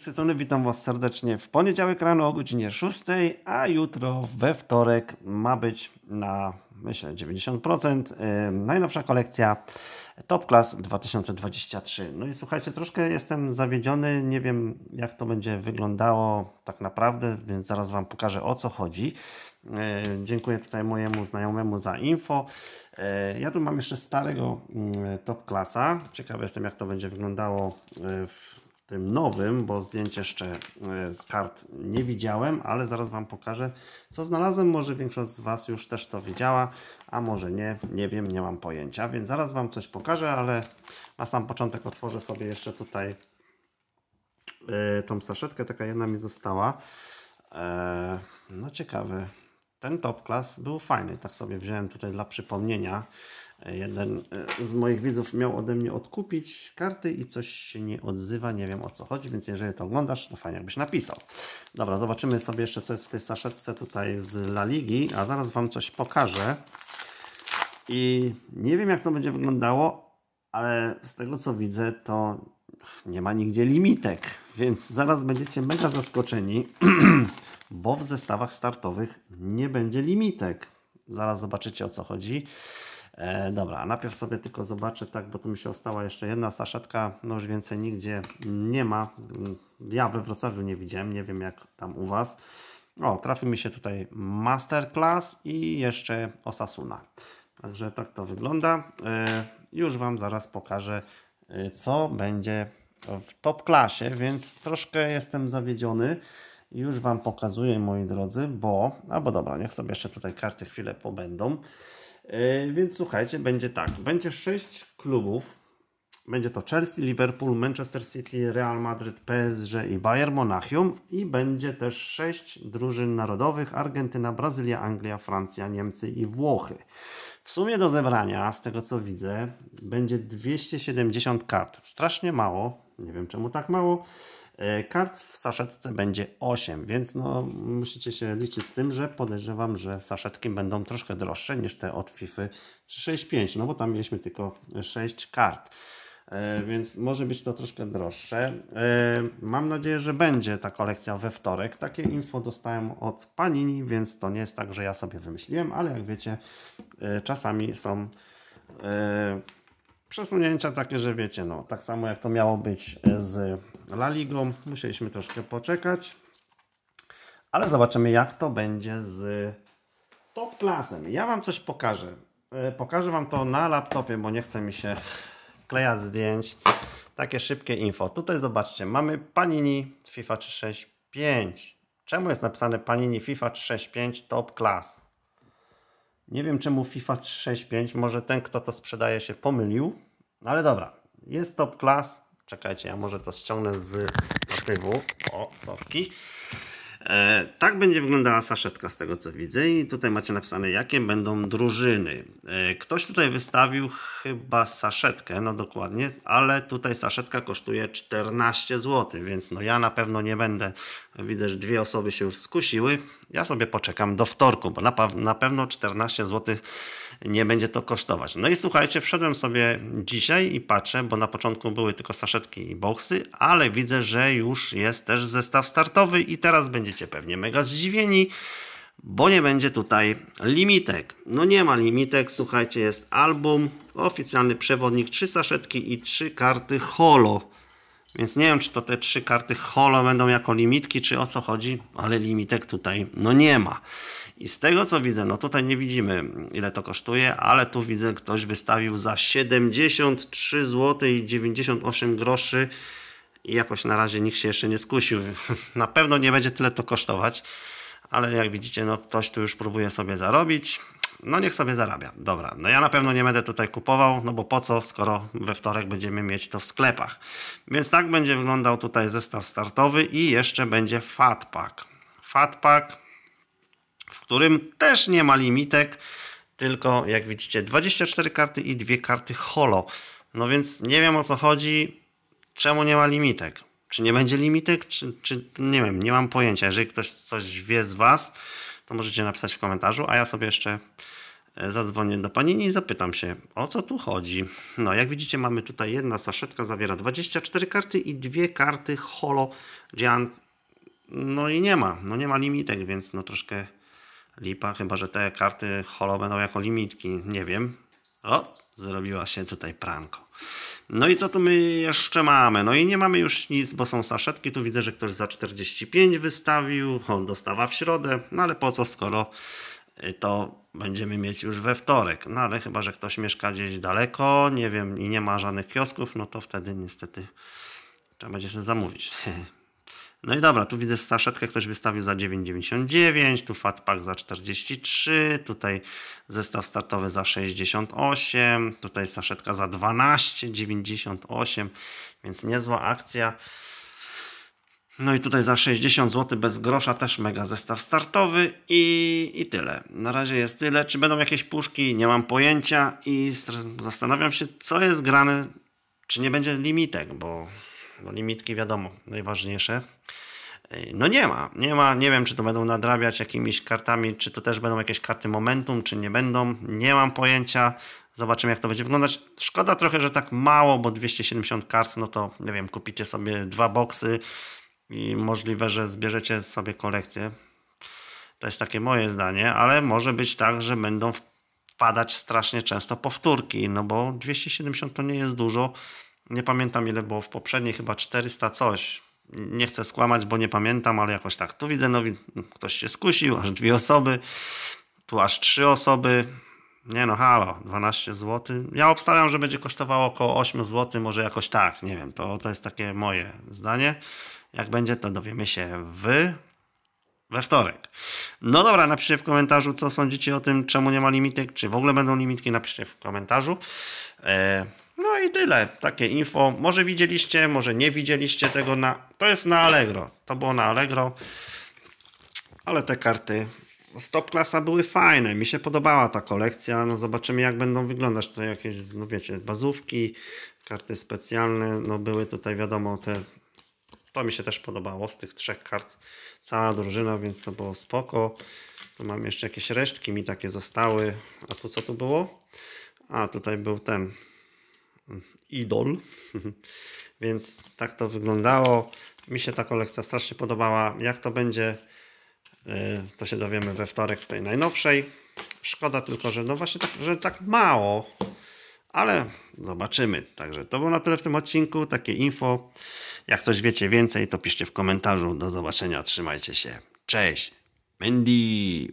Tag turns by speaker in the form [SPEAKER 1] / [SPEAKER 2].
[SPEAKER 1] Strony witam Was serdecznie w poniedziałek rano o godzinie 6, a jutro we wtorek ma być na myślę 90% yy, najnowsza kolekcja Top Class 2023. No i słuchajcie, troszkę jestem zawiedziony, nie wiem jak to będzie wyglądało tak naprawdę, więc zaraz Wam pokażę o co chodzi. Yy, dziękuję tutaj mojemu znajomemu za info. Yy, ja tu mam jeszcze starego yy, Top Classa. Ciekawy jestem jak to będzie wyglądało w tym nowym, bo zdjęć jeszcze e, z kart nie widziałem, ale zaraz Wam pokażę, co znalazłem. Może większość z Was już też to widziała, a może nie, nie wiem, nie mam pojęcia, więc zaraz Wam coś pokażę, ale na sam początek otworzę sobie jeszcze tutaj yy, tą saszetkę, taka jedna mi została. Yy, no ciekawy. Ten top class był fajny, tak sobie wziąłem tutaj dla przypomnienia. Jeden e, z moich widzów miał ode mnie odkupić karty i coś się nie odzywa, nie wiem o co chodzi, więc jeżeli to oglądasz, to fajnie jakbyś napisał. Dobra, zobaczymy sobie jeszcze co jest w tej saszetce tutaj z La Ligi, a zaraz Wam coś pokażę. I nie wiem jak to będzie wyglądało, ale z tego co widzę to nie ma nigdzie limitek, więc zaraz będziecie mega zaskoczeni, bo w zestawach startowych nie będzie limitek. Zaraz zobaczycie o co chodzi. E, dobra, najpierw sobie tylko zobaczę, tak, bo tu mi się ostała jeszcze jedna saszetka, no już więcej nigdzie nie ma. Ja we Wrocławiu nie widziałem, nie wiem jak tam u Was. O, trafi mi się tutaj Masterclass i jeszcze Osasuna. Także tak to wygląda. E, już Wam zaraz pokażę, e, co będzie w top klasie, więc troszkę jestem zawiedziony. Już Wam pokazuję, moi drodzy, bo, albo dobra, niech sobie jeszcze tutaj karty chwilę pobędą. Yy, więc słuchajcie, będzie tak. Będzie sześć klubów. Będzie to Chelsea, Liverpool, Manchester City, Real Madrid, PSG i Bayern Monachium. I będzie też sześć drużyn narodowych. Argentyna, Brazylia, Anglia, Francja, Niemcy i Włochy. W sumie do zebrania, z tego co widzę, będzie 270 kart. Strasznie mało. Nie wiem czemu tak mało. E, kart w saszetce będzie 8, więc no, musicie się liczyć z tym, że podejrzewam, że saszetki będą troszkę droższe niż te od FIFA 365, no bo tam mieliśmy tylko 6 kart. E, więc może być to troszkę droższe. E, mam nadzieję, że będzie ta kolekcja we wtorek. Takie info dostałem od Panini, więc to nie jest tak, że ja sobie wymyśliłem, ale jak wiecie, czasami są przesunięcia takie, że wiecie, no tak samo jak to miało być z La Ligą, musieliśmy troszkę poczekać, ale zobaczymy jak to będzie z top klasem. Ja Wam coś pokażę. E, pokażę Wam to na laptopie, bo nie chce mi się wklejać zdjęć. Takie szybkie info. Tutaj zobaczcie, mamy Panini FIFA 365. Czemu jest napisane Panini FIFA 365 Top Class? Nie wiem czemu FIFA 365, może ten kto to sprzedaje się pomylił, no ale dobra, jest top class. Czekajcie, ja może to ściągnę z statywu. O, sorki. E, tak będzie wyglądała saszetka z tego co widzę i tutaj macie napisane jakie będą drużyny. E, ktoś tutaj wystawił chyba saszetkę, no dokładnie, ale tutaj saszetka kosztuje 14 zł, więc no ja na pewno nie będę, widzę, że dwie osoby się już skusiły, ja sobie poczekam do wtorku, bo na, na pewno 14 zł nie będzie to kosztować. No i słuchajcie, wszedłem sobie dzisiaj i patrzę, bo na początku były tylko saszetki i boksy, ale widzę, że już jest też zestaw startowy i teraz będziecie pewnie mega zdziwieni, bo nie będzie tutaj limitek. No nie ma limitek, słuchajcie, jest album, oficjalny przewodnik, trzy saszetki i trzy karty holo. Więc nie wiem, czy to te trzy karty holo będą jako limitki, czy o co chodzi, ale limitek tutaj no nie ma. I z tego co widzę, no tutaj nie widzimy ile to kosztuje, ale tu widzę ktoś wystawił za 73 zł i 98 groszy i jakoś na razie nikt się jeszcze nie skusił. Na pewno nie będzie tyle to kosztować, ale jak widzicie, no ktoś tu już próbuje sobie zarobić. No niech sobie zarabia. Dobra, no ja na pewno nie będę tutaj kupował, no bo po co, skoro we wtorek będziemy mieć to w sklepach. Więc tak będzie wyglądał tutaj zestaw startowy i jeszcze będzie Fat Pack. Fat Pack w którym też nie ma limitek, tylko jak widzicie 24 karty i dwie karty holo. No więc nie wiem o co chodzi, czemu nie ma limitek. Czy nie będzie limitek, czy, czy nie wiem, nie mam pojęcia. Jeżeli ktoś coś wie z Was, to możecie napisać w komentarzu, a ja sobie jeszcze e, zadzwonię do Panini i zapytam się, o co tu chodzi. No, jak widzicie, mamy tutaj jedna saszetka, zawiera 24 karty i dwie karty Holo Gian. No i nie ma, no nie ma limitek, więc no troszkę lipa, chyba że te karty Holo będą jako limitki, nie wiem. O, zrobiła się tutaj pranko. No i co tu my jeszcze mamy? No i nie mamy już nic, bo są saszetki. Tu widzę, że ktoś za 45 wystawił. On dostawa w środę. No ale po co, skoro y, to będziemy mieć już we wtorek. No ale chyba, że ktoś mieszka gdzieś daleko, nie wiem, i nie ma żadnych kiosków, no to wtedy niestety trzeba będzie sobie zamówić. No i dobra, tu widzę saszetkę ktoś wystawił za 9,99, tu Fatpack za 43, tutaj zestaw startowy za 68, tutaj saszetka za 12,98, więc niezła akcja. No i tutaj za 60 zł bez grosza też mega zestaw startowy i, i tyle. Na razie jest tyle. Czy będą jakieś puszki? Nie mam pojęcia i zastanawiam się, co jest grane, czy nie będzie limitek, bo no limitki wiadomo, najważniejsze. No nie ma, nie ma, nie wiem czy to będą nadrabiać jakimiś kartami, czy to też będą jakieś karty momentum, czy nie będą, nie mam pojęcia, zobaczymy jak to będzie wyglądać. Szkoda trochę, że tak mało, bo 270 kart, no to nie wiem, kupicie sobie dwa boksy i możliwe, że zbierzecie sobie kolekcję. To jest takie moje zdanie, ale może być tak, że będą wpadać strasznie często powtórki, no bo 270 to nie jest dużo, nie pamiętam ile było w poprzedniej, chyba 400 coś. Nie chcę skłamać, bo nie pamiętam, ale jakoś tak. Tu widzę, no ktoś się skusił, aż dwie osoby. Tu aż trzy osoby. Nie no, halo, 12 zł. Ja obstawiam, że będzie kosztowało około 8 zł, może jakoś tak, nie wiem, to, to jest takie moje zdanie. Jak będzie, to dowiemy się w we wtorek. No dobra, napiszcie w komentarzu, co sądzicie o tym, czemu nie ma limitek, czy w ogóle będą limitki, napiszcie w komentarzu. I tyle, takie info. Może widzieliście, może nie widzieliście tego na... To jest na Allegro, to było na Allegro. Ale te karty Stop klasa były fajne, mi się podobała ta kolekcja. No zobaczymy jak będą wyglądać tutaj jakieś, no wiecie, bazówki, karty specjalne. No były tutaj wiadomo te to mi się też podobało z tych trzech kart. Cała drużyna, więc to było spoko. Tu mam jeszcze jakieś resztki mi takie zostały. A tu co tu było? A tutaj był ten idol. Więc tak to wyglądało. Mi się ta kolekcja strasznie podobała. Jak to będzie, y, to się dowiemy we wtorek w tej najnowszej. Szkoda tylko, że no właśnie tak, że tak mało. Ale zobaczymy. Także to było na tyle w tym odcinku. Takie info. Jak coś wiecie więcej, to piszcie w komentarzu. Do zobaczenia. Trzymajcie się. Cześć. Mandy.